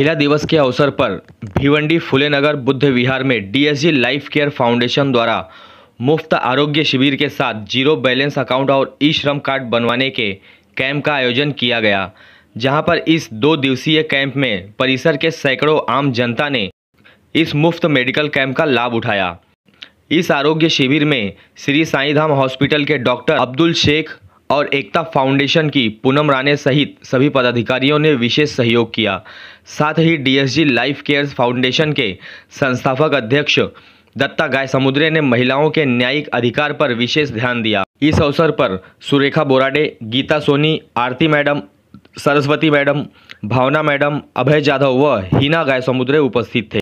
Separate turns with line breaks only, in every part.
महिला दिवस के अवसर पर भिवंडी फुलेनगर बुद्ध विहार में डीएसजी लाइफ केयर फाउंडेशन द्वारा मुफ़्त आरोग्य शिविर के साथ ज़ीरो बैलेंस अकाउंट और ई श्रम कार्ड बनवाने के कैंप का आयोजन किया गया, जहाँ पर इस दो दिवसीय कैंप में परिसर के सैकड़ों आम जनता ने इस मुफ़्त मेडिकल कैंप का लाभ उठाया। इस आरोग्य शिविर में श्री साईं धाम हॉस्पिटल के डॉक्टर अब्दुल शेख और एकता फाउंडेशन की पूनम राणे सहित सभी पदाधिकारियों ने विशेष सहयोग किया। साथ ही डीएसजी लाइफ केयर फाउंडेशन के संस्थापक अध्यक्ष दत्ता गाय समुद्रे ने महिलाओं के न्यायिक अधिकार पर विशेष ध्यान दिया। इस अवसर पर Surekha Borade, Geeta Soni, Aarti madam, Saraswati madam, Bhavna madam, Abhay Jadhav व हिना गाय समुद्रे उपस्थित थे।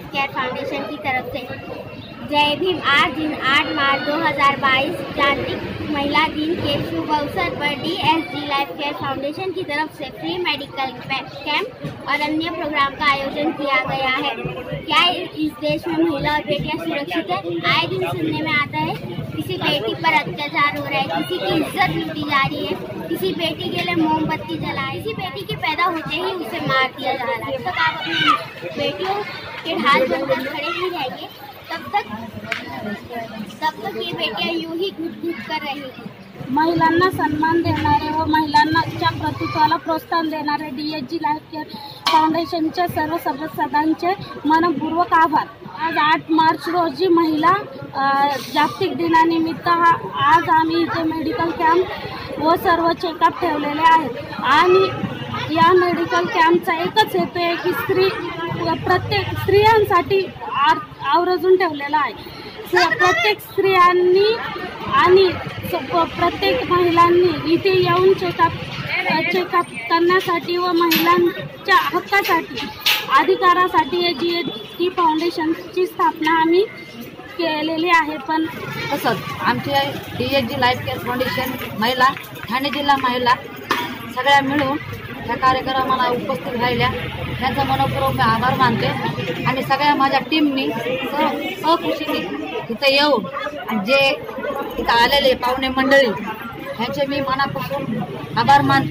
लाइफ केयर फाउंडेशन की तरफ़ से। जय भीम। आज दिन 8 मार्च 2022 जागतिक महिला दिन के शुभ अवसर पर डीएसजी लाइफ केयर फाउंडेशन की तरफ़ से फ्री मेडिकल कैंप और अन्य प्रोग्राम का आयोजन किया गया है। क्या इस देश में महिला और बेटियाँ सुरक्षित है? आए दिन सुनने में आता है, किसी बेटी पर अत्याचार हो रहा है, किसी की इज़्ज़त लूटी जा रही है, किसी बेटी के लिए मोमबत्ती जलाए किसी बेटी के पैदा होते ही उसे मार दिया जा रहा है। तक आप अपनी बेटियों के ढाल बनकर खड़े ही रहेंगे। की तक ये ही घुट घुट कर रहेंगी
महिलांना सन्मान देणारे व महिलांच्या प्रतित्वाला प्रोत्साहन देणारे D H G life care फाउंडेशनच्या सर्व सदस्यांचे मनपूर्वक आभार. आज आठ मार्च रोजी महिला जागतिक दिनानिमित्त हा आज आम्ही इथे मेडिकल कॅम्प व सर्व चेकअप ठेवलेले आहेत. आणि या मेडिकल कॅम्पचा एकच हेतू आहे की स्त्री प्रत्येक स्त्रियांसाठी आर आवर्जून ठेवलेला आहे. प्रत्येक स्त्रियांनी आणि प्रत्येक महिलांनी इथे येऊन चेकअप चेकअप करण्यासाठी व महिलांच्या हक्कासाठी अधिकारासाठी हे जी टी फाउंडेशनची स्थापना आम्ही केलेली आहे. पण
तसंच आमची D H G life care foundation महिला ठाणे जिल्हा महिला सगळ्या मिळून ह्या कार्यक्रमाला उपस्थित राहिल्या. त्यांचा मनपूर्वक मी आभार मानते. आणि सगळ्या माझ्या टीमनी सह सहकुशीने इथं येऊन आणि जे इथं आलेले पाहुणे मंडळी ह्यांचे मी मनापासून आभार मानते.